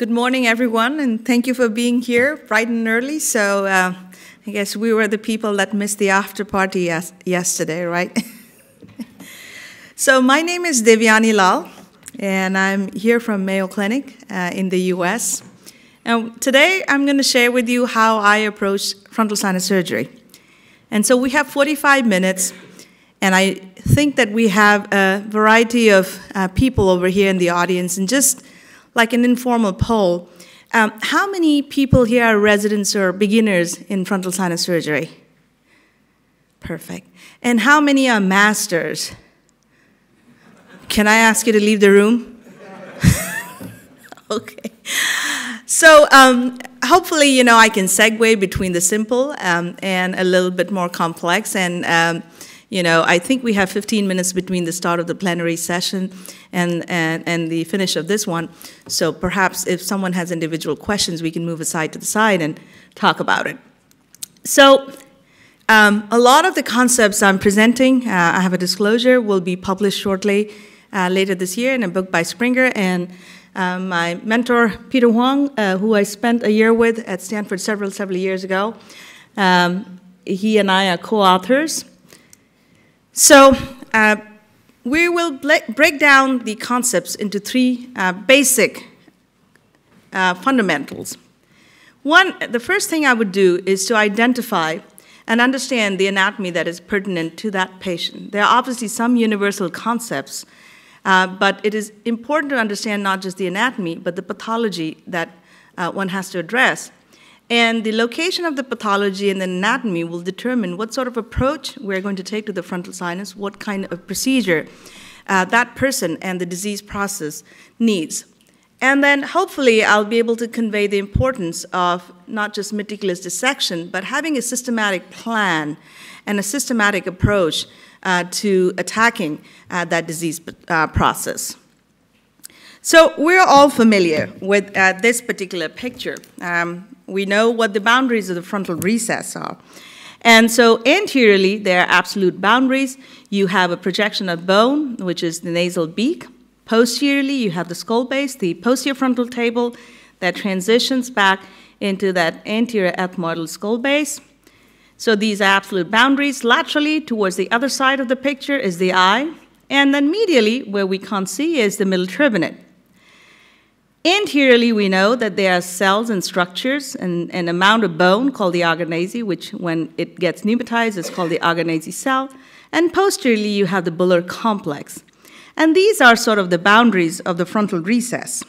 Good morning, everyone, and thank you for being here bright and early. So, uh, I guess we were the people that missed the after party yes- yesterday, right? so, my name is Devyani Lal, and I'm here from Mayo Clinic uh, in the US. And today, I'm going to share with you how I approach frontal sinus surgery. And so, we have 45 minutes, and I think that we have a variety of uh, people over here in the audience, and just like an informal poll. Um, how many people here are residents or beginners in frontal sinus surgery? Perfect. And how many are masters? Can I ask you to leave the room? okay. So um, hopefully, you know, I can segue between the simple um, and a little bit more complex. And um, you know, I think we have 15 minutes between the start of the plenary session and, and, and the finish of this one. So perhaps if someone has individual questions, we can move aside to the side and talk about it. So um, a lot of the concepts I'm presenting, uh, I have a disclosure, will be published shortly uh, later this year in a book by Springer. And um, my mentor, Peter Hwang, uh, who I spent a year with at Stanford several, several years ago, um, he and I are co-authors. So uh, we will break down the concepts into three uh, basic uh, fundamentals. One, the first thing I would do is to identify and understand the anatomy that is pertinent to that patient. There are obviously some universal concepts, uh, but it is important to understand not just the anatomy, but the pathology that uh, one has to address. And the location of the pathology and the anatomy will determine what sort of approach we're going to take to the frontal sinus, what kind of procedure uh, that person and the disease process needs. And then hopefully I'll be able to convey the importance of not just meticulous dissection, but having a systematic plan and a systematic approach uh, to attacking uh, that disease uh, process. So we're all familiar with uh, this particular picture. Um, we know what the boundaries of the frontal recess are. And so anteriorly, there are absolute boundaries. You have a projection of bone, which is the nasal beak. Posteriorly, you have the skull base, the posterior frontal table that transitions back into that anterior ethmoidal skull base. So these are absolute boundaries. Laterally, towards the other side of the picture, is the eye. And then medially, where we can't see, is the middle turbinate. Anteriorly, we know that there are cells and structures and an amount of bone called the agger nasi, which when it gets pneumatized is called the agger nasi cell. And posteriorly, you have the Buller complex. And these are sort of the boundaries of the frontal recess.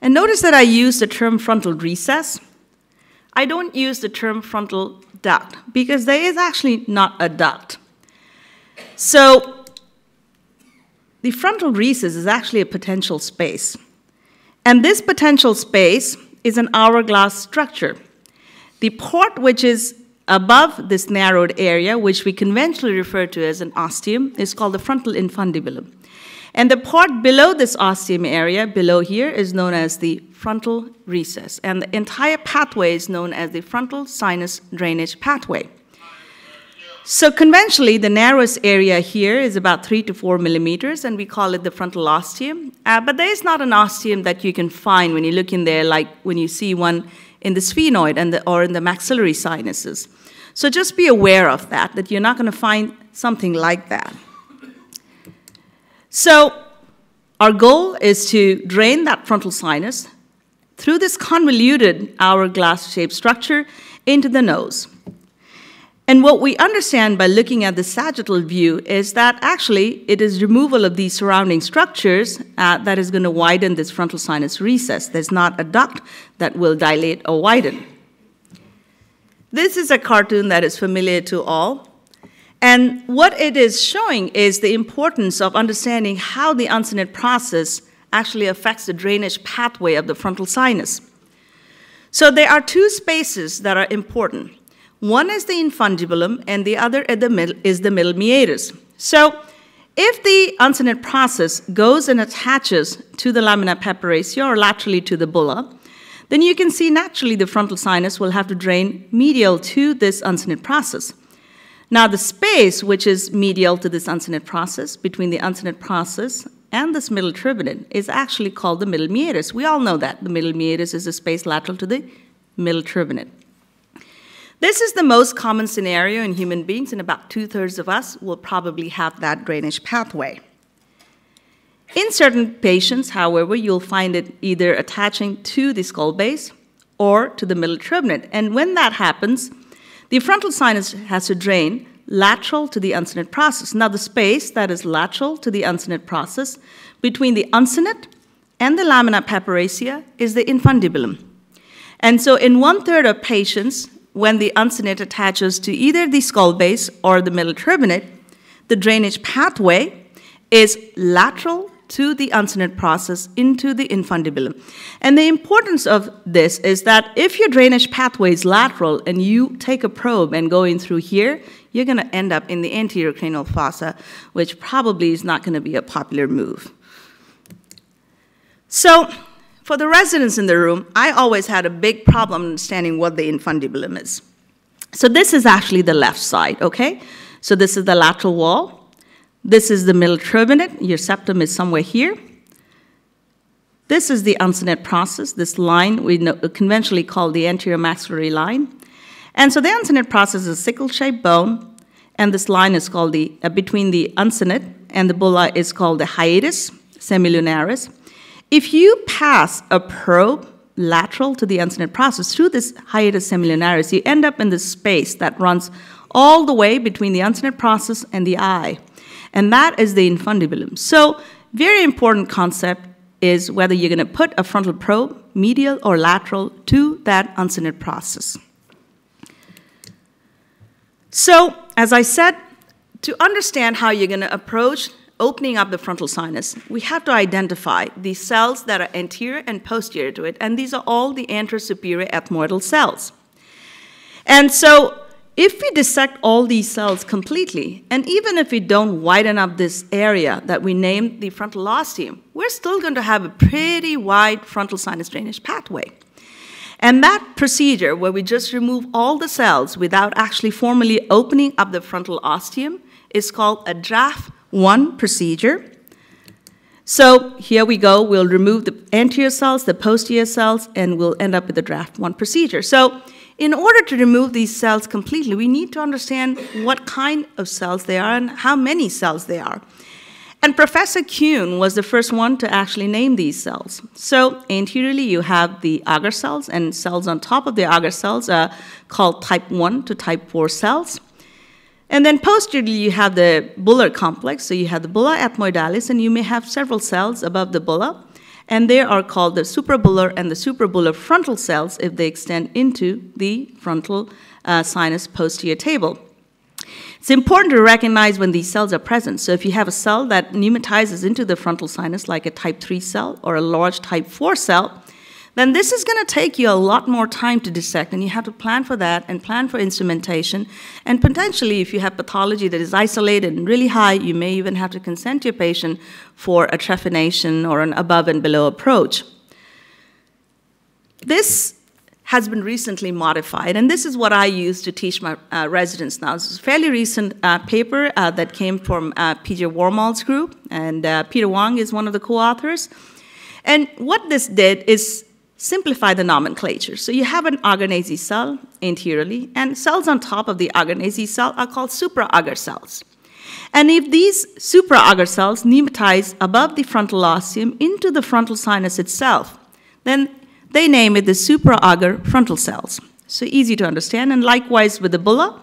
And notice that I use the term frontal recess. I don't use the term frontal duct because there is actually not a duct. So the frontal recess is actually a potential space. And this potential space is an hourglass structure. The port which is above this narrowed area, which we conventionally refer to as an ostium, is called the frontal infundibulum. And the part below this ostium area, below here, is known as the frontal recess. And the entire pathway is known as the frontal sinus drainage pathway. So conventionally, the narrowest area here is about three to four millimeters, and we call it the frontal ostium. Uh, but there is not an ostium that you can find when you look in there, like when you see one in the sphenoid and the, or in the maxillary sinuses. So just be aware of that, that you're not going to find something like that. So our goal is to drain that frontal sinus through this convoluted hourglass-shaped structure into the nose. And what we understand by looking at the sagittal view is that actually it is removal of these surrounding structures uh, that is going to widen this frontal sinus recess. There's not a duct that will dilate or widen. This is a cartoon that is familiar to all. And what it is showing is the importance of understanding how the uncinate process actually affects the drainage pathway of the frontal sinus. So there are two spaces that are important. One is the infundibulum, and the other at the middle, is the middle meatus. So, if the uncinate process goes and attaches to the lamina papyracea or laterally to the bulla, then you can see naturally the frontal sinus will have to drain medial to this uncinate process. Now, the space which is medial to this uncinate process, between the uncinate process and this middle turbinate is actually called the middle meatus. We all know that. The middle meatus is the space lateral to the middle turbinate. This is the most common scenario in human beings, and about two thirds of us will probably have that drainage pathway. In certain patients, however, you'll find it either attaching to the skull base or to the middle turbinate. And when that happens, the frontal sinus has to drain lateral to the uncinate process. Now, the space that is lateral to the uncinate process between the uncinate and the lamina papyracea is the infundibulum. And so, in one third of patients, when the uncinate attaches to either the skull base or the middle turbinate, the drainage pathway is lateral to the uncinate process into the infundibulum. And the importance of this is that if your drainage pathway is lateral and you take a probe and go in through here, you're going to end up in the anterior cranial fossa, which probably is not going to be a popular move. So, for the residents in the room, I always had a big problem understanding what the infundibulum is. So, this is actually the left side, okay? So, this is the lateral wall. This is the middle turbinate. Your septum is somewhere here. This is the uncinate process, this line we know, conventionally call the anterior maxillary line. And so the uncinate process is a sickle-shaped bone, and this line is called the, uh, between the uncinate and the bulla is called the hiatus semilunaris. If you pass a probe lateral to the uncinate process through this hiatus semilunaris, you end up in this space that runs all the way between the uncinate process and the eye and that is the infundibulum. So, very important concept is whether you're going to put a frontal probe, medial or lateral, to that uncinate process. So, as I said, to understand how you're going to approach opening up the frontal sinus, we have to identify the cells that are anterior and posterior to it, and these are all the anterosuperior ethmoidal cells. And so if we dissect all these cells completely, and even if we don't widen up this area that we named the frontal ostium, we're still going to have a pretty wide frontal sinus drainage pathway. And that procedure, where we just remove all the cells without actually formally opening up the frontal ostium, is called a Draf 1 procedure. So here we go, we'll remove the anterior cells, the posterior cells, and we'll end up with the Draf 1 procedure. So in order to remove these cells completely, we need to understand what kind of cells they are and how many cells they are. And Professor Kuhn was the first one to actually name these cells. So anteriorly, you have the agger cells, and cells on top of the agger cells are called type 1 to type 4 cells. And then posteriorly, you have the bullar complex. So you have the bulla ethmoidalis, and you may have several cells above the bulla and they are called the suprabullar and the suprabullar frontal cells if they extend into the frontal uh, sinus posterior table. It's important to recognize when these cells are present. So if you have a cell that pneumatizes into the frontal sinus, like a type 3 cell or a large type 4 cell, then this is going to take you a lot more time to dissect, and you have to plan for that and plan for instrumentation. And potentially, if you have pathology that is isolated and really high, you may even have to consent your patient for a trephination or an above and below approach. This has been recently modified, and this is what I use to teach my uh, residents now. This is a fairly recent uh, paper uh, that came from uh, PJ Wormald's group, and uh, Peter Hwang is one of the co-authors. And what this did is simplify the nomenclature. So you have an agger nasi cell anteriorly, and cells on top of the agger nasi cell are called supra agger cells. And if these supra agger cells pneumatize above the frontal ostium into the frontal sinus itself, then they name it the supra agger frontal cells. So easy to understand. And likewise with the bulla,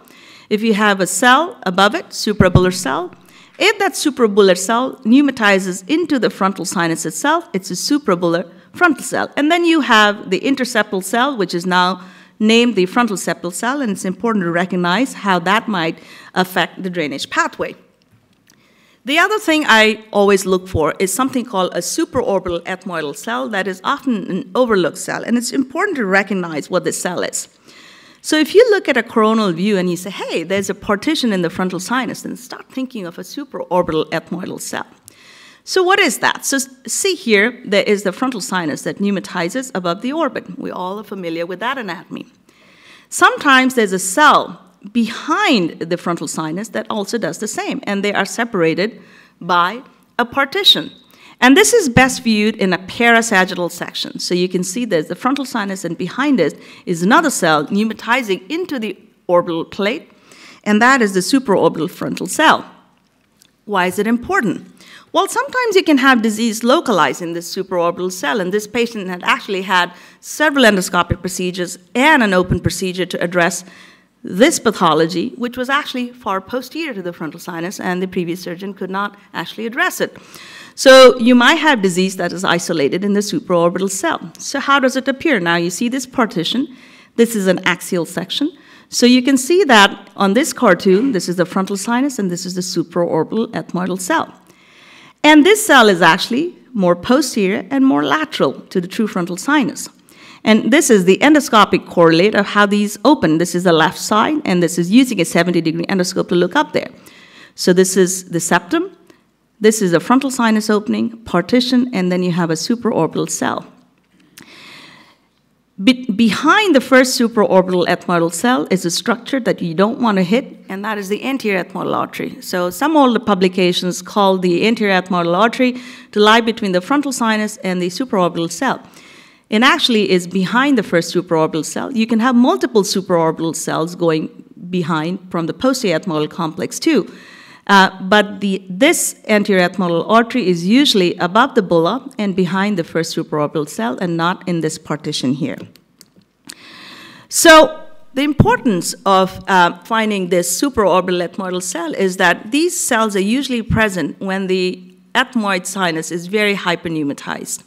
if you have a cell above it, suprabullar cell, if that suprabullar cell pneumatizes into the frontal sinus itself, it's a suprabullar frontal cell. And then you have the interseptal cell, which is now named the frontal septal cell, and it's important to recognize how that might affect the drainage pathway. The other thing I always look for is something called a supraorbital ethmoidal cell that is often an overlooked cell, and it's important to recognize what this cell is. So if you look at a coronal view and you say, hey, there's a partition in the frontal sinus, then start thinking of a supraorbital ethmoidal cell. So what is that? So see here, there is the frontal sinus that pneumatizes above the orbit. We all are familiar with that anatomy. Sometimes there's a cell behind the frontal sinus that also does the same, and they are separated by a partition. And this is best viewed in a parasagittal section. So you can see there's the frontal sinus, and behind it is another cell pneumatizing into the orbital plate, and that is the supraorbital frontal cell. Why is it important? Well, sometimes you can have disease localized in this supraorbital cell, and this patient had actually had several endoscopic procedures and an open procedure to address this pathology, which was actually far posterior to the frontal sinus, and the previous surgeon could not actually address it. So you might have disease that is isolated in the supraorbital cell. So how does it appear? Now you see this partition. This is an axial section. So you can see that on this cartoon, this is the frontal sinus and this is the supraorbital ethmoidal cell. And this cell is actually more posterior and more lateral to the true frontal sinus. And this is the endoscopic correlate of how these open. This is the left side, and this is using a 70 degree endoscope to look up there. So this is the septum, this is a frontal sinus opening, partition, and then you have a supraorbital cell. Be behind the first supraorbital ethmoidal cell is a structure that you don't want to hit, and that is the anterior ethmoidal artery. So some older publications call the anterior ethmoidal artery to lie between the frontal sinus and the supraorbital cell. And actually is behind the first supraorbital cell. You can have multiple supraorbital cells going behind from the posterior ethmoidal complex too. Uh, but the, this anterior ethmoidal artery is usually above the bulla and behind the first supraorbital cell and not in this partition here. So the importance of uh, finding this supraorbital ethmoidal cell is that these cells are usually present when the ethmoid sinus is very hyperpneumatized.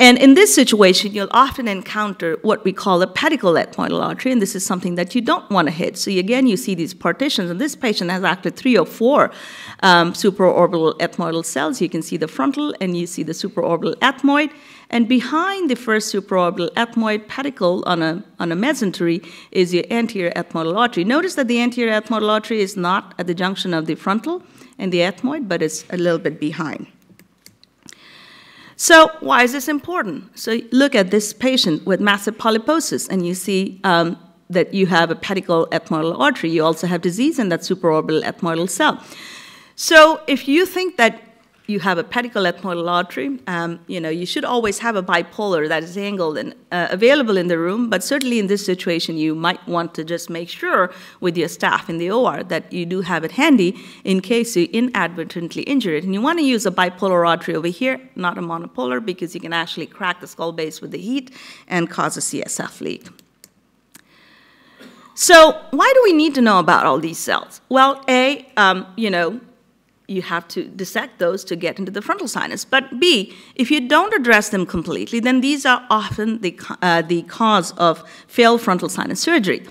And in this situation, you'll often encounter what we call a pedicle ethmoidal artery, and this is something that you don't want to hit. So again, you see these partitions, and this patient has actually three or four um, supraorbital ethmoidal cells. You can see the frontal, and you see the supraorbital ethmoid, and behind the first supraorbital ethmoid pedicle on a, on a mesentery is your anterior ethmoidal artery. Notice that the anterior ethmoidal artery is not at the junction of the frontal and the ethmoid, but it's a little bit behind. So why is this important? So look at this patient with massive polyposis, and you see um, that you have a pedicle ethmoidal artery. You also have disease in that supraorbital ethmoidal cell. So if you think that you have a pedicle ethmoidal artery, um, you know, you should always have a bipolar that is angled and uh, available in the room, but certainly in this situation, you might want to just make sure with your staff in the OR that you do have it handy in case you inadvertently injure it. And you want to use a bipolar artery over here, not a monopolar, because you can actually crack the skull base with the heat and cause a CSF leak. So why do we need to know about all these cells? Well, A, um, you know, you have to dissect those to get into the frontal sinus. But B, if you don't address them completely, then these are often the, uh, the cause of failed frontal sinus surgery.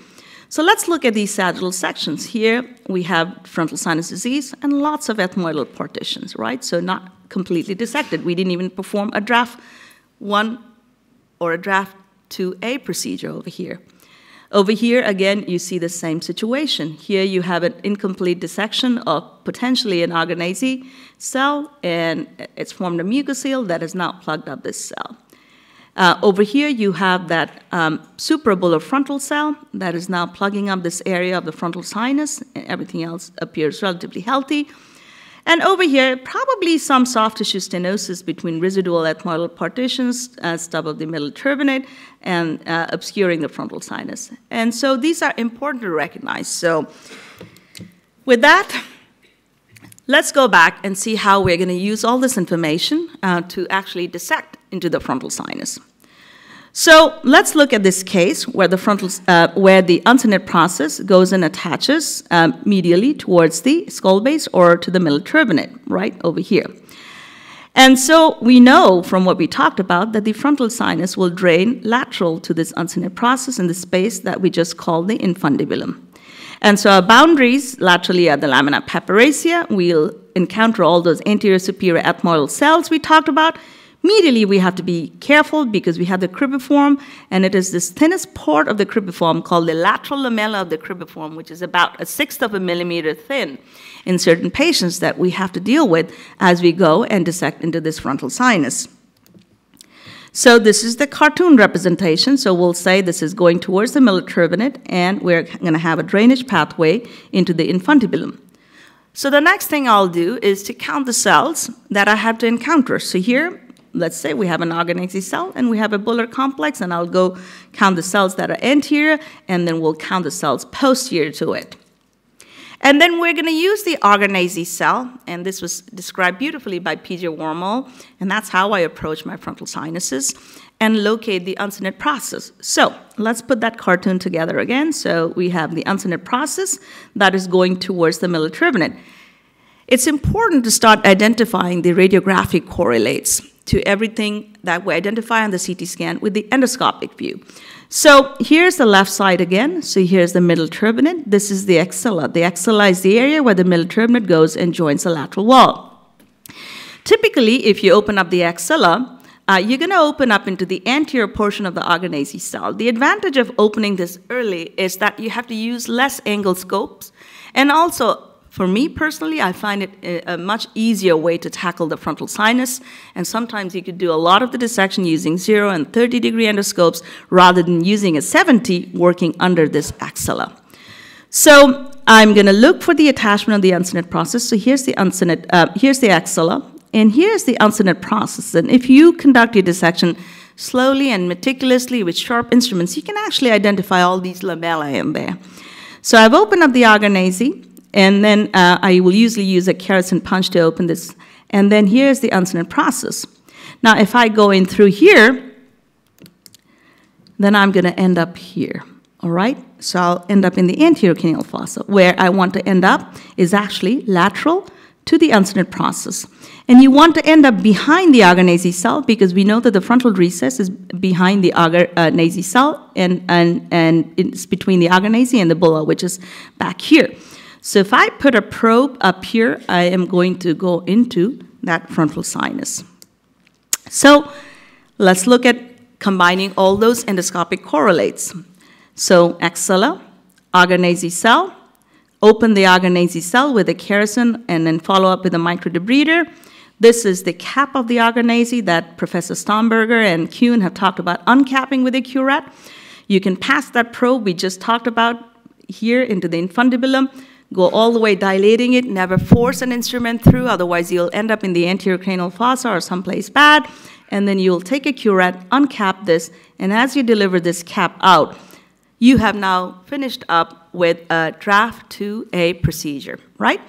So let's look at these sagittal sections. Here we have frontal sinus disease and lots of ethmoidal partitions, right? So not completely dissected. We didn't even perform a Draf 1 or a Draf 2A procedure over here. Over here, again, you see the same situation. Here you have an incomplete dissection of potentially an agger nasi cell, and it's formed a mucocele that has now plugged up this cell. Uh, over here, you have that um, frontal cell that is now plugging up this area of the frontal sinus, and everything else appears relatively healthy. And over here, probably some soft tissue stenosis between residual ethmoidal partitions, uh, stub of the middle turbinate, and uh, obscuring the frontal sinus. And so these are important to recognize. So with that, let's go back and see how we're going to use all this information uh, to actually dissect into the frontal sinus. So let's look at this case where the frontal, uh, where the uncinate process goes and attaches um, medially towards the skull base or to the middle turbinate, right over here. And so we know from what we talked about that the frontal sinus will drain lateral to this uncinate process in the space that we just called the infundibulum. And so our boundaries laterally are the lamina papyracea. We'll encounter all those anterior superior ethmoidal cells we talked about, Immediately, we have to be careful because we have the cribriform, and it is this thinnest part of the cribriform called the lateral lamella of the cribriform, which is about a sixth of a millimeter thin in certain patients that we have to deal with as we go and dissect into this frontal sinus. So this is the cartoon representation. So we'll say this is going towards the middle turbinate, and we're going to have a drainage pathway into the infundibulum. So the next thing I'll do is to count the cells that I have to encounter. So here, let's say we have an agger nasi cell and we have a Buller complex, and I'll go count the cells that are anterior, and then we'll count the cells posterior to it. And then we're going to use the agger nasi cell, and this was described beautifully by P.J. Wormald, and that's how I approach my frontal sinuses and locate the uncinate process. So let's put that cartoon together again. So we have the uncinate process that is going towards the middle turbinate. It's important to start identifying the radiographic correlates to everything that we identify on the CT scan with the endoscopic view. So here's the left side again. So here's the middle turbinate. This is the axilla. The axilla is the area where the middle turbinate goes and joins the lateral wall. Typically, if you open up the axilla, uh, you're going to open up into the anterior portion of the agger nasi cell. The advantage of opening this early is that you have to use less angle scopes. And also, for me personally, I find it a, much easier way to tackle the frontal sinus. And sometimes you could do a lot of the dissection using 0 and 30 degree endoscopes rather than using a 70 working under this axilla. So I'm going to look for the attachment of the uncinate process. So here's the uncinate, uh, here's the axilla. And here's the uncinate process. And if you conduct your dissection slowly and meticulously with sharp instruments, you can actually identify all these lamellae in there. So I've opened up the agger nasi, and then uh, I will usually use a kerrison punch to open this. And then here's the uncinate process. Now, if I go in through here, then I'm going to end up here. All right? So I'll end up in the anterior cranial fossa. Where I want to end up is actually lateral to the uncinate process. And you want to end up behind the agger nasi cell because we know that the frontal recess is behind the agger nasi cell and, and, and it's between the agger nasi and the bulla, which is back here. So if I put a probe up here, I am going to go into that frontal sinus. So let's look at combining all those endoscopic correlates. So axilla, agger nasi cell, open the agger nasi cell with a kerrison and then follow up with a microdebrider. This is the cap of the agger nasi that Professor Stammberger and Kuhn have talked about uncapping with a curette. You can pass that probe we just talked about here into the infundibulum, go all the way dilating it, never force an instrument through, otherwise you'll end up in the anterior cranial fossa or someplace bad, and then you'll take a curette, uncap this, and as you deliver this cap out, you have now finished up with a Draf 2A procedure, right?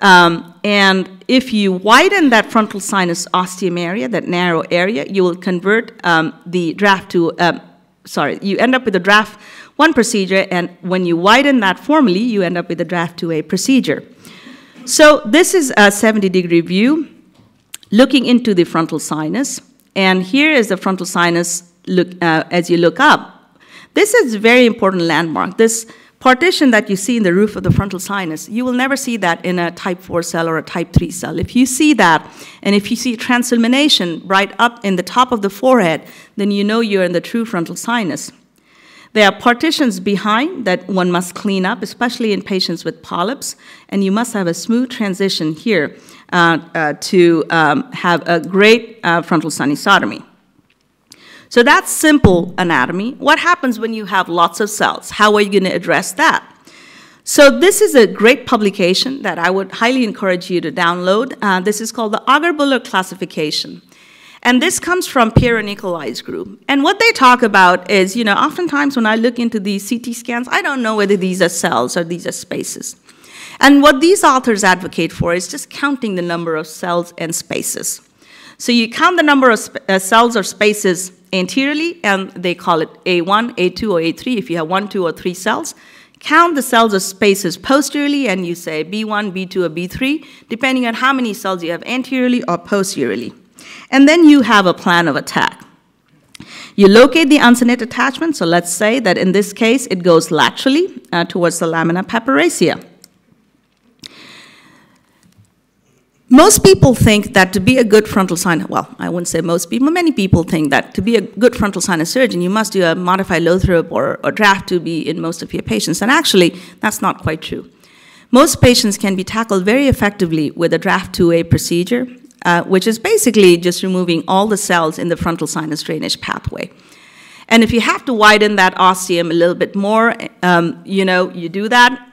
Um, and if you widen that frontal sinus ostium area, that narrow area, you will convert um, the Draf to, um, sorry, you end up with a Draf 1 procedure, and when you widen that formally, you end up with a Draf 2A procedure. So this is a 70 degree view looking into the frontal sinus, and here is the frontal sinus look, uh, as you look up. This is a very important landmark. This partition that you see in the roof of the frontal sinus, you will never see that in a type 4 cell or a type 3 cell. If you see that, and if you see transillumination right up in the top of the forehead, then you know you're in the true frontal sinus. There are partitions behind that one must clean up, especially in patients with polyps, and you must have a smooth transition here uh, uh, to um, have a great uh, frontal sinusotomy. So that's simple anatomy. What happens when you have lots of cells? How are you going to address that? So this is a great publication that I would highly encourage you to download. Uh, this is called the Agger-Bullar classification. And this comes from Piero Nicolai's group. And what they talk about is, you know, oftentimes when I look into these CT scans, I don't know whether these are cells or these are spaces. And what these authors advocate for is just counting the number of cells and spaces. So you count the number of uh, cells or spaces anteriorly, and they call it A1, A2, or A3 if you have one, two, or three cells. Count the cells or spaces posteriorly, and you say B1, B2, or B3, depending on how many cells you have anteriorly or posteriorly. And then you have a plan of attack. You locate the uncinate attachment, so let's say that in this case it goes laterally uh, towards the lamina papyracea. Most people think that to be a good frontal sinus, well, I wouldn't say most people, many people think that to be a good frontal sinus surgeon, you must do a modified Lothrop or, or Draf 2B in most of your patients. And actually, that's not quite true. Most patients can be tackled very effectively with a Draf 2A procedure, uh, which is basically just removing all the cells in the frontal sinus drainage pathway. And if you have to widen that ostium a little bit more, um, you know, you do that.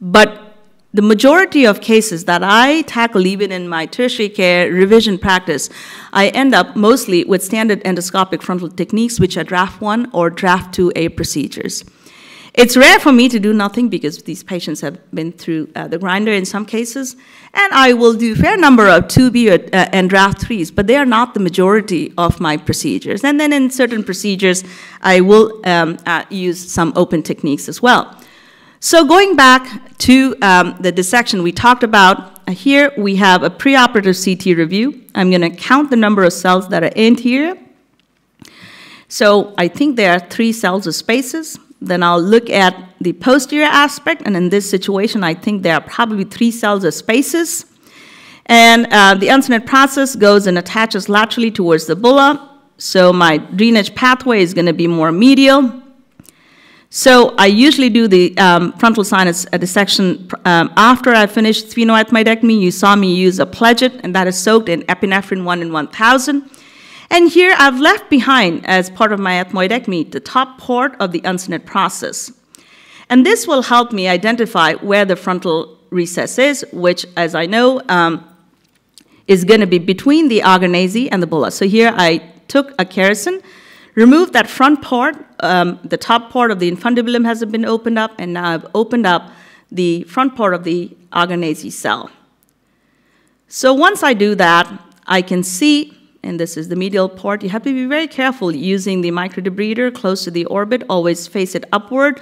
But the majority of cases that I tackle, even in my tertiary care revision practice, I end up mostly with standard endoscopic frontal techniques, which are Draf 1 or Draf 2A procedures. It's rare for me to do nothing because these patients have been through uh, the grinder in some cases, and I will do a fair number of 2B or, uh, and Draf 3s, but they are not the majority of my procedures. And then in certain procedures, I will um, uh, use some open techniques as well. So going back to um, the dissection we talked about, here we have a preoperative CT review. I'm going to count the number of cells that are anterior. So I think there are three cells of spaces. Then I'll look at the posterior aspect, and in this situation, I think there are probably three cells or spaces. And uh, the Uncinate process goes and attaches laterally towards the bulla. So my drainage pathway is going to be more medial. So I usually do the um, frontal sinus dissection um, after I finish sphenoethmoidectomy. You saw me use a pledget, and that is soaked in epinephrine 1 in 1,000. And here I've left behind, as part of my ethmoidectomy, the top part of the uncinate process. And this will help me identify where the frontal recess is, which, as I know, um, is going to be between the agger nasi and the bulla. So here I took a Kerrison, removed that front part, um, the top part of the infundibulum has been opened up, and now I've opened up the front part of the agger nasi cell. So once I do that, I can see, and this is the medial part, you have to be very careful using the microdebrider close to the orbit, always face it upward,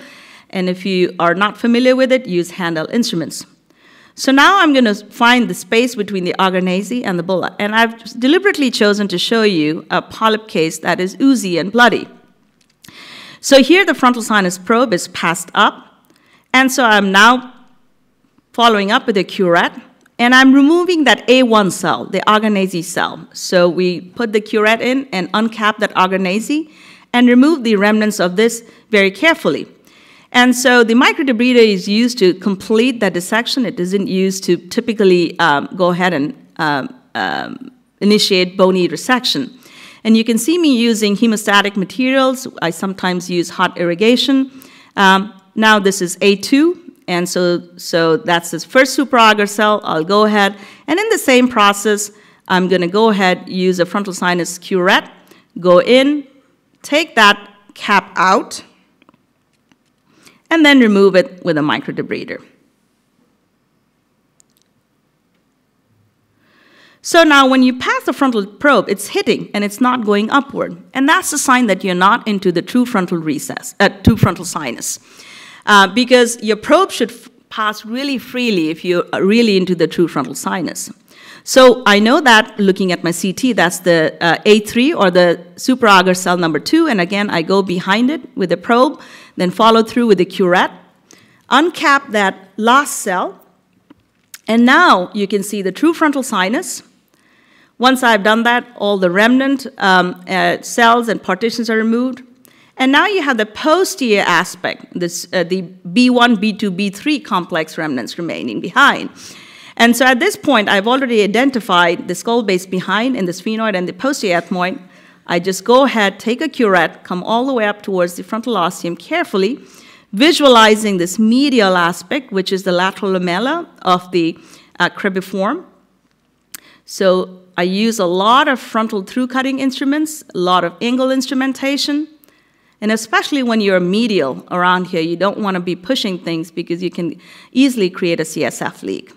and if you are not familiar with it, use handheld instruments. So now I'm going to find the space between the agger nasi and the bulla. And I've deliberately chosen to show you a polyp case that is oozy and bloody. So here the frontal sinus probe is passed up. And so I'm now following up with a curette. And I'm removing that A1 cell, the agger nasi cell. So we put the curette in and uncap that agger nasi and remove the remnants of this very carefully. And so the microdebrider is used to complete that dissection. It isn't used to typically um, go ahead and um, um, initiate bony resection. And you can see me using hemostatic materials. I sometimes use hot irrigation. Um, now this is A2, and so, so that's this first superagar cell. I'll go ahead, and in the same process, I'm going to go ahead, use a frontal sinus curette, go in, take that cap out, and then remove it with a microdebrider. So now when you pass the frontal probe, it's hitting and it's not going upward. And that's a sign that you're not into the true frontal recess, uh, true frontal sinus. Uh, because your probe should pass really freely if you're really into the true frontal sinus. So I know that looking at my CT, that's the uh, A3 or the superagar cell number two, and again, I go behind it with a probe, then follow through with the curette, uncap that last cell, and now you can see the true frontal sinus. Once I've done that, all the remnant um, uh, cells and partitions are removed. And now you have the posterior aspect, this, uh, the B1, B2, B3 complex remnants remaining behind. And so at this point, I've already identified the skull base behind and the sphenoid and the posterior ethmoid. I just go ahead, take a curette, come all the way up towards the frontal ostium carefully, visualizing this medial aspect, which is the lateral lamella of the uh, cribriform. So I use a lot of frontal through cutting instruments, a lot of angle instrumentation, and especially when you're medial around here, you don't want to be pushing things because you can easily create a CSF leak.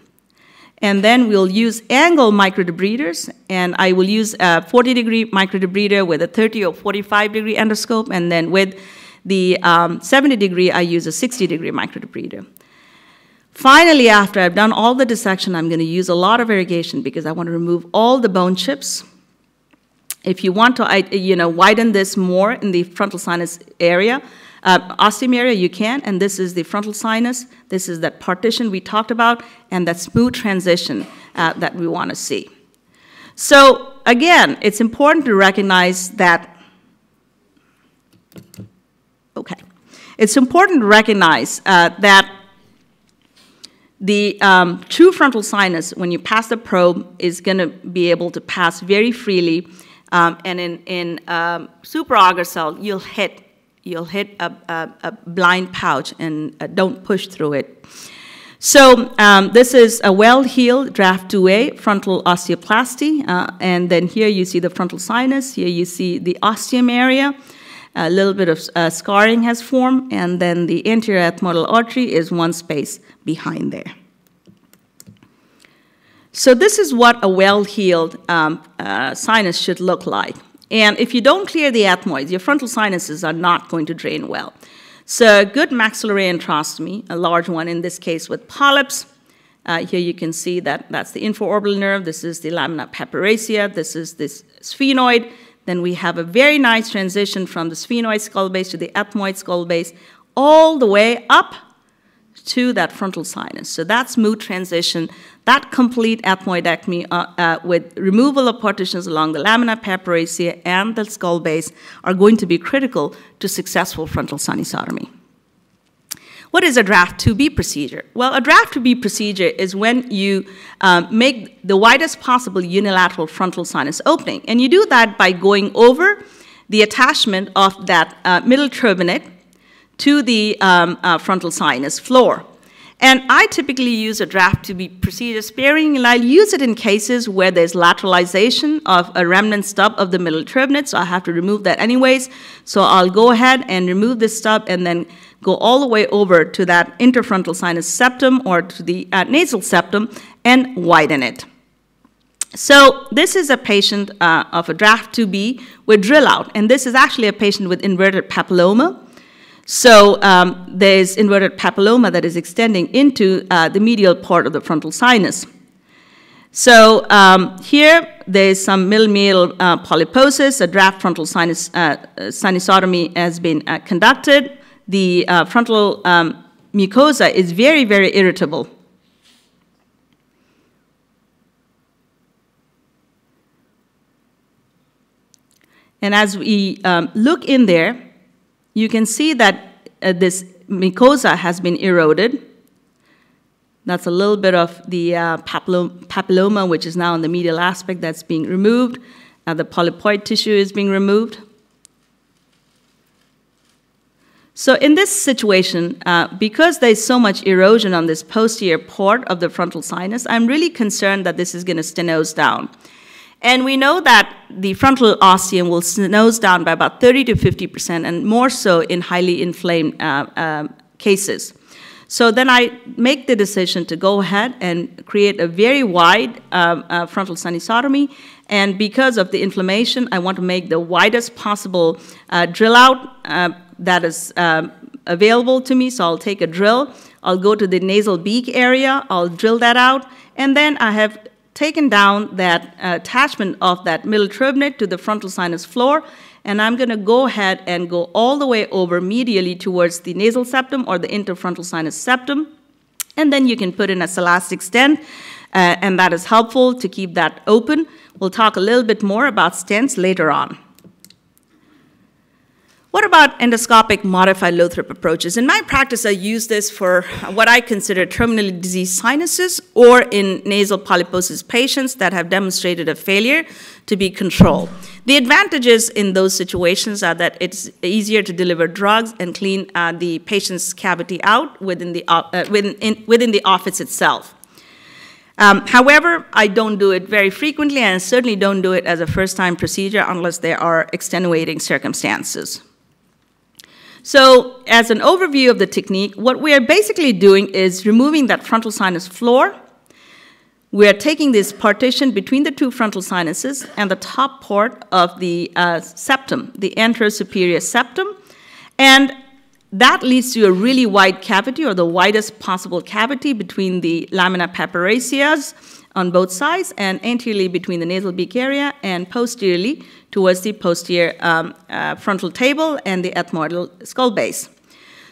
And then we'll use angle microdebriders, and I will use a 40 degree microdebrider with a 30 or 45 degree endoscope, and then with the um, 70 degree, I use a 60 degree microdebrider. Finally, after I've done all the dissection, I'm going to use a lot of irrigation because I want to remove all the bone chips. If you want to you know, widen this more in the frontal sinus area, uh, ostium area, you can, and this is the frontal sinus. This is that partition we talked about, and that smooth transition uh, that we want to see. So again, it's important to recognize that, okay, it's important to recognize uh, that the um, true frontal sinus, when you pass the probe, is going to be able to pass very freely. Um, and in, in um, superagar cell, you'll hit you'll hit a, a, a blind pouch and uh, don't push through it. So um, this is a well-healed Draf 2A frontal osteoplasty, uh, and then here you see the frontal sinus, here you see the ostium area, a little bit of uh, scarring has formed, and then the anterior ethmoidal artery is one space behind there. So this is what a well-healed um, uh, sinus should look like. And if you don't clear the ethmoids, your frontal sinuses are not going to drain well. So good maxillary antrostomy, a large one in this case with polyps. Uh, here you can see that that's the infraorbital nerve. This is the lamina papyracea. This is this sphenoid. Then we have a very nice transition from the sphenoid skull base to the ethmoid skull base, all the way up to that frontal sinus. So that's mood transition, that complete ethmoidectomy uh, uh, with removal of partitions along the lamina papyracea and the skull base are going to be critical to successful frontal sinusotomy. What is a Draf 2B procedure? Well, a Draf 2B procedure is when you um, make the widest possible unilateral frontal sinus opening. And you do that by going over the attachment of that uh, middle turbinate to the um, uh, frontal sinus floor. And I typically use a Draf to be procedure sparing, and I'll use it in cases where there's lateralization of a remnant stub of the middle turbinate, so I have to remove that anyways. So I'll go ahead and remove this stub and then go all the way over to that interfrontal sinus septum or to the uh, nasal septum and widen it. So this is a patient uh, of a Draf 2B with drill out, and this is actually a patient with inverted papilloma. So um, there's inverted papilloma that is extending into uh, the medial part of the frontal sinus. So um, here there's some middle uh, polyposis, a Draf frontal sinus uh, sinusotomy has been uh, conducted. The uh, frontal um, mucosa is very, very irritable. And as we um, look in there, you can see that uh, this mucosa has been eroded. That's a little bit of the uh, papilloma, which is now in the medial aspect that's being removed. Uh, the polypoid tissue is being removed. So in this situation, uh, because there's so much erosion on this posterior part of the frontal sinus, I'm really concerned that this is going to stenose down. And we know that the frontal ostium will nose down by about 30 to 50%, and more so in highly inflamed uh, uh, cases. So then I make the decision to go ahead and create a very wide uh, uh frontal sinusotomy. And because of the inflammation, I want to make the widest possible uh, drill out uh, that is um, available to me. So I'll take a drill, I'll go to the nasal beak area, I'll drill that out, and then I have taken down that attachment of that middle turbinate to the frontal sinus floor, and I'm going to go ahead and go all the way over medially towards the nasal septum or the interfrontal sinus septum. And then you can put in a Silastic stent, uh, and that is helpful to keep that open. We'll talk a little bit more about stents later on. What about endoscopic modified Lothrop approaches? In my practice, I use this for what I consider terminally diseased sinuses or in nasal polyposis patients that have demonstrated a failure to be controlled. The advantages in those situations are that it's easier to deliver drugs and clean uh, the patient's cavity out within the, uh, within, in, within the office itself. Um, however, I don't do it very frequently, and I certainly don't do it as a first-time procedure unless there are extenuating circumstances. So as an overview of the technique, what we are basically doing is removing that frontal sinus floor. We are taking this partition between the two frontal sinuses and the top part of the uh, septum, the anterosuperior septum, and that leads to a really wide cavity or the widest possible cavity between the lamina papyraceas on both sides and anteriorly between the nasal beak area and posteriorly towards the posterior um, uh, frontal table and the ethmoidal skull base.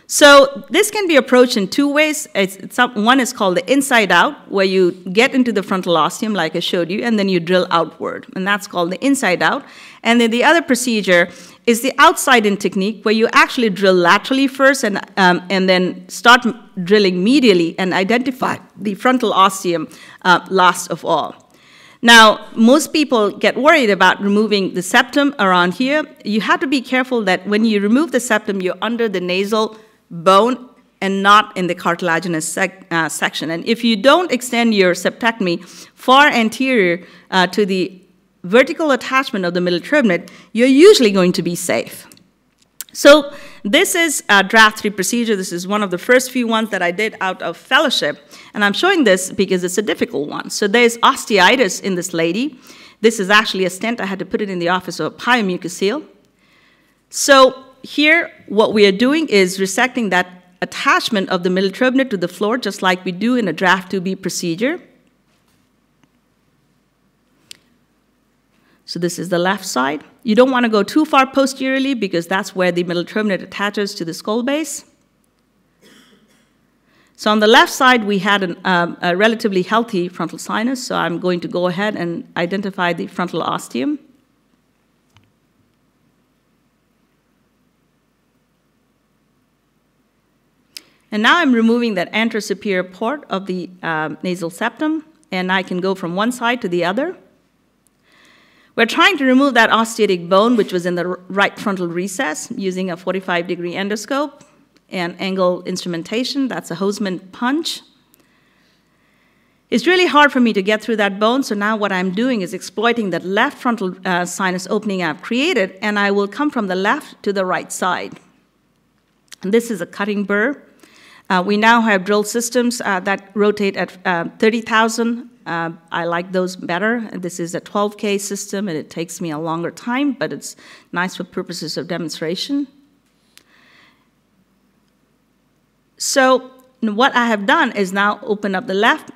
So this can be approached in two ways. It's, it's one is called the inside out, where you get into the frontal ostium, like I showed you, and then you drill outward, and that's called the inside out. And then the other procedure is the outside in technique, where you actually drill laterally first and, um, and then start drilling medially and identify the frontal ostium uh, last of all. Now, most people get worried about removing the septum around here. You have to be careful that when you remove the septum, you're under the nasal bone and not in the cartilaginous sec, uh, section. And if you don't extend your septectomy far anterior uh, to the vertical attachment of the middle turbinate, you're usually going to be safe. So this is a Draf three procedure. This is one of the first few ones that I did out of fellowship. And I'm showing this because it's a difficult one. So there's osteitis in this lady. This is actually a stent. I had to put it in the office of a pyomucocele. So here, what we are doing is resecting that attachment of the middle turbinate to the floor, just like we do in a Draf 2B procedure. So this is the left side. You don't want to go too far posteriorly because that's where the middle turbinate attaches to the skull base. So on the left side, we had an, um, a relatively healthy frontal sinus, so I'm going to go ahead and identify the frontal ostium. And now I'm removing that anterosuperior port of the um, nasal septum, and I can go from one side to the other. We're trying to remove that osteitic bone, which was in the right frontal recess, using a 45 degree endoscope and angle instrumentation. That's a Hosemann punch. It's really hard for me to get through that bone, so now what I'm doing is exploiting that left frontal uh, sinus opening I've created, and I will come from the left to the right side. And this is a cutting burr. Uh, we now have drill systems uh, that rotate at uh, 30,000. Uh, I like those better. This is a 12K system, and it takes me a longer time, but it's nice for purposes of demonstration. So what I have done is now open up the left,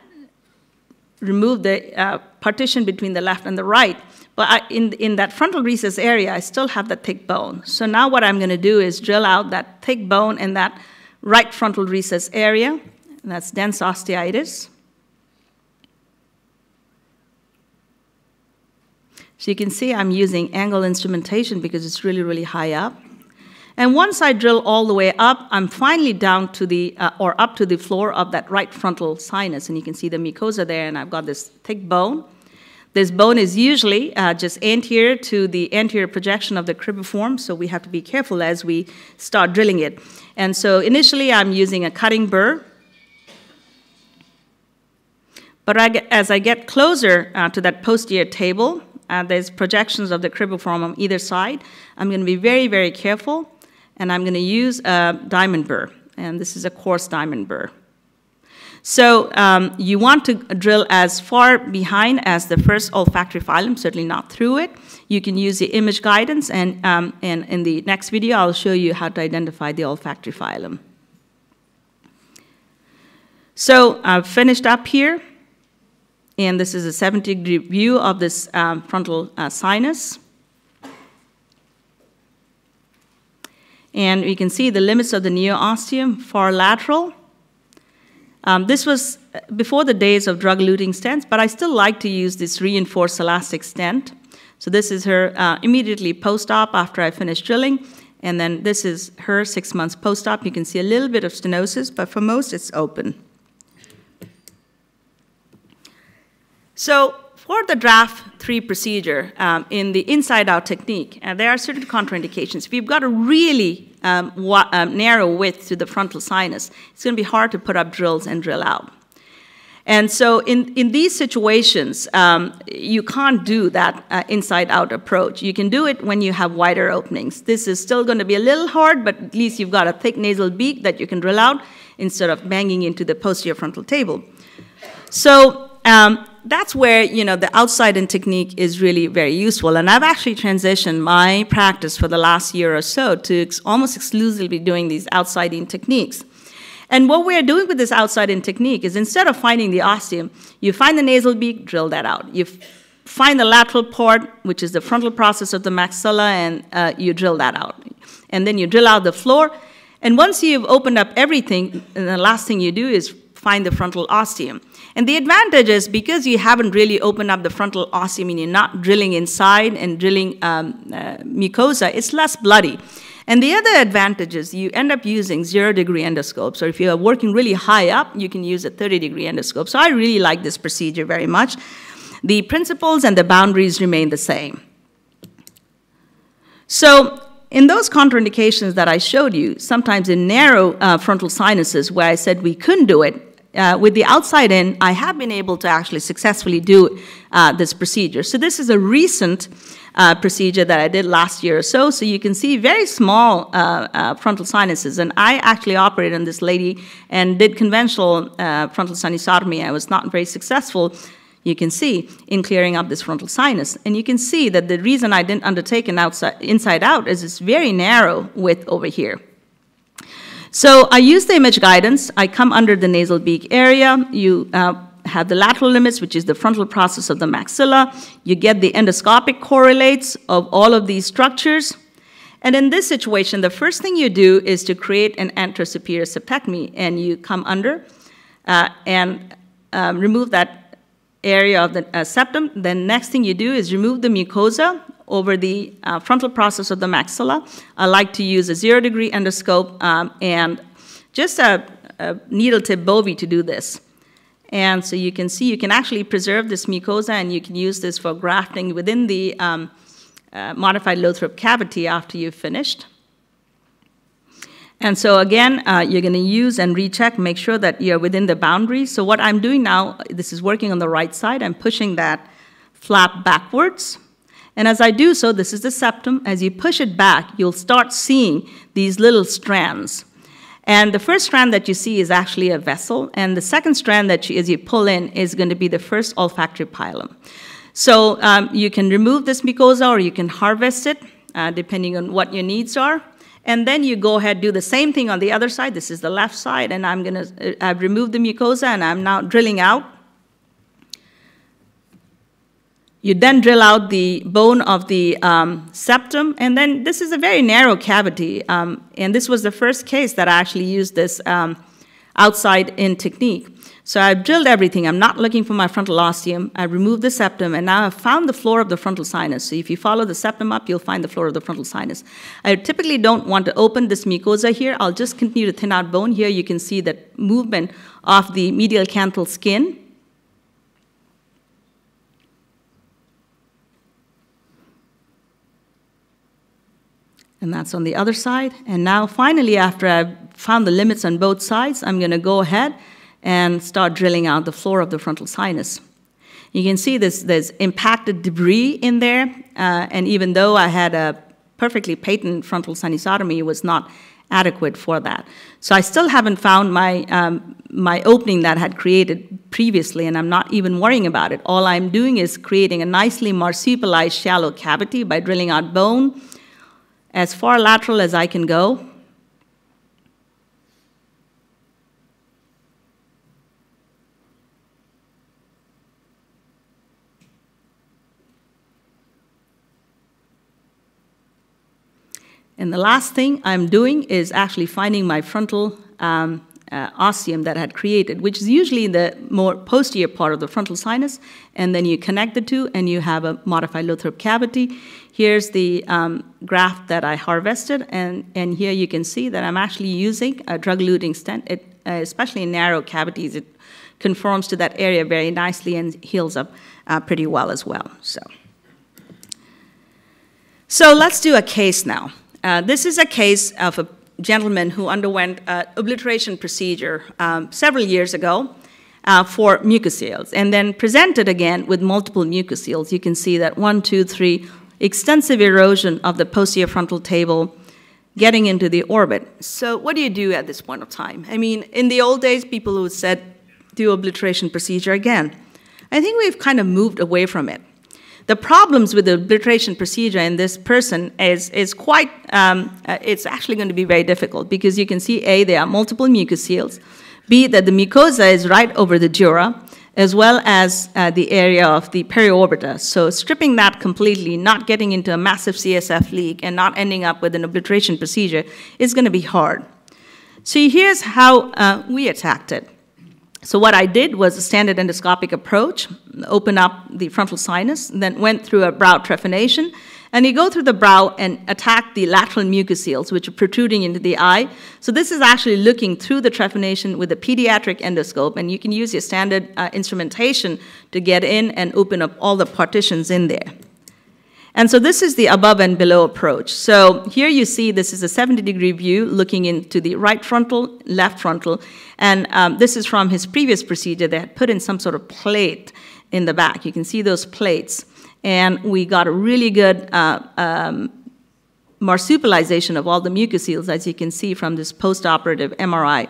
remove the uh, partition between the left and the right, but I, in, in that frontal recess area, I still have the thick bone. So now what I'm going to do is drill out that thick bone in that right frontal recess area, and that's dense osteitis. So you can see I'm using angle instrumentation because it's really, really high up. And once I drill all the way up, I'm finally down to the, uh, or up to the floor of that right frontal sinus. And you can see the mucosa there, and I've got this thick bone. This bone is usually uh, just anterior to the anterior projection of the cribriform, so we have to be careful as we start drilling it. And so initially I'm using a cutting burr. But I get, as I get closer uh, to that posterior table, uh, there's projections of the cribriform on either side. I'm going to be very, very careful, and I'm going to use a diamond burr. And this is a coarse diamond burr. So um, you want to drill as far behind as the first olfactory filum, certainly not through it. You can use the image guidance, and, um, and in the next video, I'll show you how to identify the olfactory filum. So I've finished up here, and this is a 70 degree view of this um, frontal uh, sinus. And we can see the limits of the neo-ostium, far lateral, um, this was before the days of drug-eluting stents, but I still like to use this reinforced Silastic stent. So this is her uh, immediately post-op after I finished drilling, and then this is her six months post-op. You can see a little bit of stenosis, but for most it's open. So for the Draf 3 procedure um, in the inside-out technique, uh, there are certain contraindications. If you've got a really um, um, narrow width to the frontal sinus, it's going to be hard to put up drills and drill out. And so in, in these situations, um, you can't do that uh, inside-out approach. You can do it when you have wider openings. This is still going to be a little hard, but at least you've got a thick nasal beak that you can drill out instead of banging into the posterior frontal table. So um, that's where you know the outside-in technique is really very useful. And I've actually transitioned my practice for the last year or so to ex almost exclusively doing these outside-in techniques. And what we're doing with this outside-in technique is instead of finding the ostium, you find the nasal beak, drill that out. You find the lateral port, which is the frontal process of the maxilla, and uh, you drill that out. And then you drill out the floor. And once you've opened up everything, the last thing you do is find the frontal ostium. And the advantage is because you haven't really opened up the frontal ostium and you're not drilling inside and drilling um, uh, mucosa, it's less bloody. And the other advantage is you end up using zero degree endoscopes, or if you're working really high up, you can use a 30 degree endoscope. So I really like this procedure very much. The principles and the boundaries remain the same. So in those contraindications that I showed you, sometimes in narrow uh, frontal sinuses where I said we couldn't do it, uh, with the outside in, I have been able to actually successfully do uh, this procedure. So this is a recent uh, procedure that I did last year or so. So you can see very small uh, uh, frontal sinuses. And I actually operated on this lady and did conventional uh, frontal sinusotomy. I was not very successful you can see in clearing up this frontal sinus. And you can see that the reason I didn't undertake an outside, inside out is it's very narrow width over here. So I use the image guidance. I come under the nasal beak area. You uh, have the lateral limits, which is the frontal process of the maxilla. You get the endoscopic correlates of all of these structures. And in this situation, the first thing you do is to create an anterosuperior septectomy, and you come under uh, and um, remove that area of the uh, septum. Then next thing you do is remove the mucosa over the uh, frontal process of the maxilla. I like to use a zero degree endoscope um, and just a, a, needle tip bovie to do this. And so you can see you can actually preserve this mucosa and you can use this for grafting within the um, uh, modified Lothrop cavity after you've finished. And so again, uh, you're going to use and recheck, make sure that you're within the boundaries. So what I'm doing now, this is working on the right side. I'm pushing that flap backwards. And as I do so, this is the septum. As you push it back, you'll start seeing these little strands. And the first strand that you see is actually a vessel, and the second strand that you, as you pull in is going to be the first olfactory filum. So um, you can remove this mucosa or you can harvest it, uh, depending on what your needs are. And then you go ahead, do the same thing on the other side. This is the left side, and I'm gonna, uh, I've removed the mucosa and I'm now drilling out. You then drill out the bone of the um, septum, and then this is a very narrow cavity. Um, and this was the first case that I actually used this um, outside in technique. So I've drilled everything. I'm not looking for my frontal ostium. I removed the septum, and now I've found the floor of the frontal sinus. So if you follow the septum up, you'll find the floor of the frontal sinus. I typically don't want to open this mucosa here. I'll just continue to thin out bone. Here you can see that movement of the medial canthal skin. And that's on the other side. And now finally, after I've found the limits on both sides, I'm going to go ahead and start drilling out the floor of the frontal sinus. You can see this, there's impacted debris in there, uh, and even though I had a perfectly patent frontal sinusotomy, it was not adequate for that. So I still haven't found my, um, my opening that I had created previously, and I'm not even worrying about it. All I'm doing is creating a nicely marsupialized shallow cavity by drilling out bone as far lateral as I can go. And the last thing I'm doing is actually finding my frontal um, uh, ostium that I had created, which is usually in the more posterior part of the frontal sinus, and then you connect the two and you have a modified Lothrop cavity. Here's the um, graft that I harvested, and, and here you can see that I'm actually using a drug-eluting stent, it, uh, especially in narrow cavities. It conforms to that area very nicely and heals up uh, pretty well as well. So. so let's do a case now. Uh, this is a case of a gentleman who underwent an obliteration procedure um, several years ago uh, for mucoceles and then presented again with multiple mucoceles. You can see that one, two, three, extensive erosion of the posterior frontal table getting into the orbit. So what do you do at this point of time? I mean, in the old days, people would said, do obliteration procedure again. I think we've kind of moved away from it. The problems with the obliteration procedure in this person is, is quite, um, uh, it's actually going to be very difficult because you can see A, there are multiple mucoceles, B, that the mucosa is right over the dura, as well as uh, the area of the periorbita. So stripping that completely, not getting into a massive CSF leak, and not ending up with an obliteration procedure is going to be hard. So here's how uh, we attacked it. So what I did was a standard endoscopic approach, open up the frontal sinus, then went through a brow trephination, and you go through the brow and attack the lateral mucoceles, which are protruding into the eye. So this is actually looking through the trephination with a pediatric endoscope, and you can use your standard uh, instrumentation to get in and open up all the partitions in there. And so this is the above and below approach. So here you see this is a 70 degree view looking into the right frontal, left frontal, and um, this is from his previous procedure. They had put in some sort of plate in the back. You can see those plates. And we got a really good uh, um, marsupialization of all the mucoceles, as you can see from this post-operative MRI.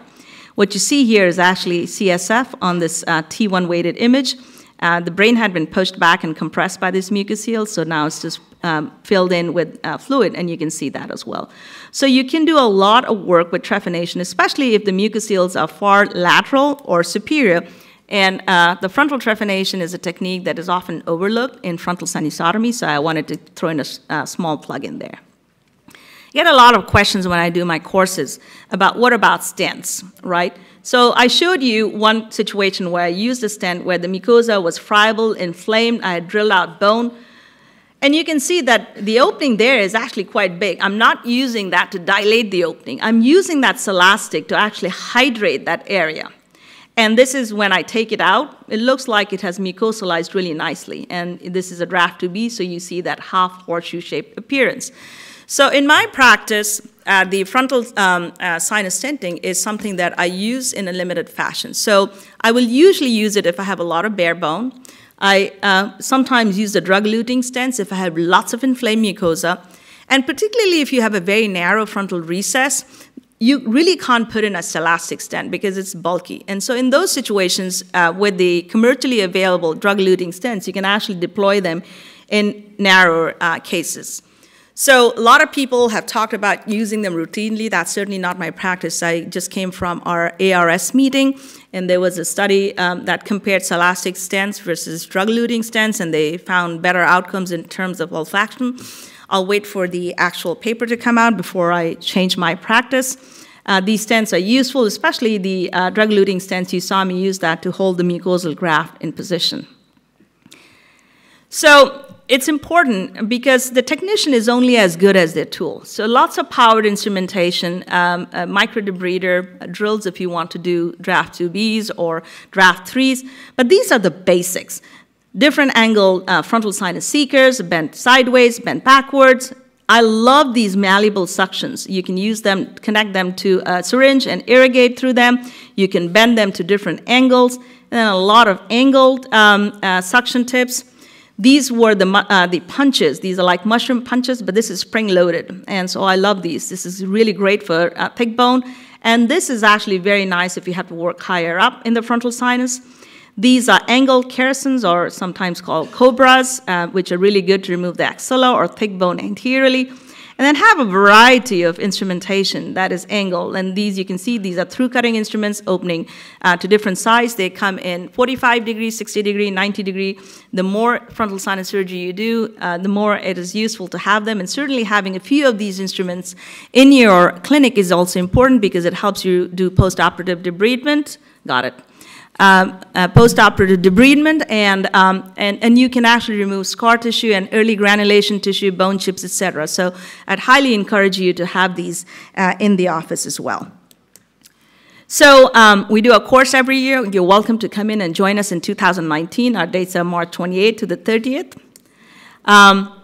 What you see here is actually CSF on this uh, T1 weighted image. Uh, the brain had been pushed back and compressed by this mucocele, so now it's just um, filled in with uh, fluid, and you can see that as well. So you can do a lot of work with trephination, especially if the mucoceles are far lateral or superior. And uh, the frontal trephination is a technique that is often overlooked in frontal sinusotomy, so I wanted to throw in a, small plug in there. I get a lot of questions when I do my courses about what about stents, right? So I showed you one situation where I used a stent where the mucosa was friable, inflamed, I had drilled out bone. And you can see that the opening there is actually quite big. I'm not using that to dilate the opening. I'm using that Silastic to actually hydrate that area. And this is when I take it out, it looks like it has mucosalized really nicely. And this is a Draf 2B, so you see that half horseshoe shaped appearance. So in my practice, uh, the frontal um, uh, sinus stenting is something that I use in a limited fashion. So I will usually use it if I have a lot of bare bone. I uh, sometimes use the drug-eluting stents if I have lots of inflamed mucosa. And particularly if you have a very narrow frontal recess, you really can't put in a Silastic stent because it's bulky. And so in those situations, uh, with the commercially available drug-eluting stents, you can actually deploy them in narrower uh, cases. So a lot of people have talked about using them routinely. That's certainly not my practice. I just came from our ARS meeting, and there was a study um, that compared Silastic stents versus drug-eluting stents, and they found better outcomes in terms of olfaction. I'll wait for the actual paper to come out before I change my practice. Uh, these stents are useful, especially the uh, drug-eluting stents. You saw me use that to hold the mucosal graft in position. So it's important because the technician is only as good as their tool. So lots of powered instrumentation, um, microdebrider, uh, drills if you want to do Draf 2Bs or Draf 3s, but these are the basics. Different angle uh, frontal sinus seekers, bent sideways, bent backwards. I love these malleable suctions. You can use them, connect them to a syringe and irrigate through them. You can bend them to different angles, and then a lot of angled um, uh, suction tips. These were the, uh, the punches. These are like mushroom punches, but this is spring-loaded. And so I love these. This is really great for uh, thick bone. And this is actually very nice if you have to work higher up in the frontal sinus. These are angled Kerrisons, or sometimes called cobras, uh, which are really good to remove the maxilla or thick bone anteriorly. And then have a variety of instrumentation that is angled. And these, you can see, these are through cutting instruments opening uh, to different size. They come in 45 degree, 60 degree, 90 degree. The more frontal sinus surgery you do, uh, the more it is useful to have them. And certainly having a few of these instruments in your clinic is also important because it helps you do post-operative debridement. Got it um, uh, post-operative debridement, and, um, and, and you can actually remove scar tissue and early granulation tissue, bone chips, etc. So I'd highly encourage you to have these uh, in the office as well. So um, we do a course every year. You're welcome to come in and join us in 2019. Our dates are March 28th to the 30th. Um,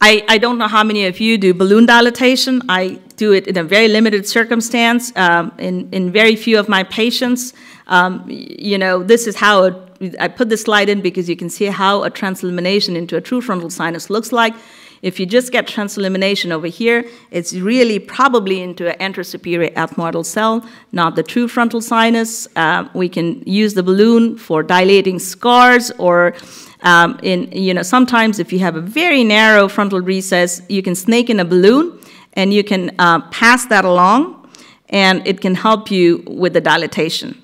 I, I, don't know how many of you do balloon dilatation. I do it in a very limited circumstance um, in, in very few of my patients. Um, you know, this is how I put this slide in because you can see how a transillumination into a true frontal sinus looks like. If you just get transillumination over here, it's really probably into an anterosuperior ethmoidal cell, not the true frontal sinus. Um, we can use the balloon for dilating scars or um, in, you know, sometimes if you have a very narrow frontal recess, you can snake in a balloon and you can uh, pass that along and it can help you with the dilatation.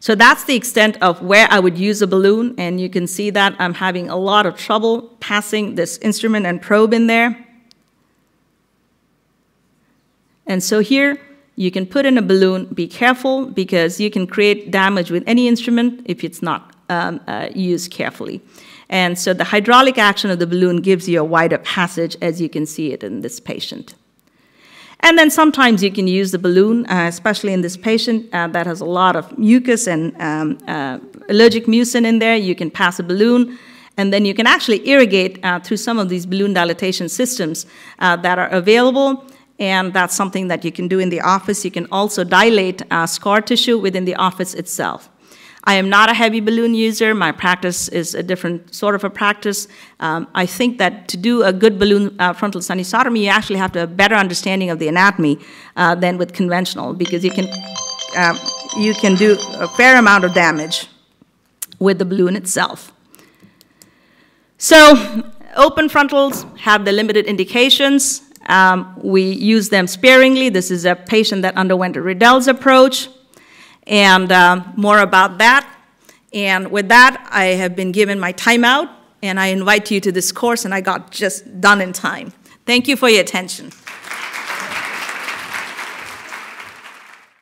So that's the extent of where I would use a balloon, and you can see that I'm having a lot of trouble passing this instrument and probe in there. And so here, you can put in a balloon, be careful, because you can create damage with any instrument if it's not um, uh, used carefully. And so the hydraulic action of the balloon gives you a wider passage, as you can see it in this patient. And then sometimes you can use the balloon, uh, especially in this patient uh, that has a lot of mucus and um, uh, allergic mucin in there. You can pass a balloon And then you can actually irrigate uh, through some of these balloon dilatation systems uh, that are available. And that's something that you can do in the office. You can also dilate uh, scar tissue within the office itself. I am not a heavy balloon user. My practice is a different sort of a practice. Um, I think that to do a good balloon uh, frontal sinusotomy, you actually have to have a better understanding of the anatomy uh, than with conventional because you can, uh, you can do a fair amount of damage with the balloon itself. So open frontals have the limited indications. Um, we use them sparingly. This is a patient that underwent a Riedel's approach and uh, more about that. And with that, I have been given my timeout, and I invite you to this course, and I got just done in time. Thank you for your attention.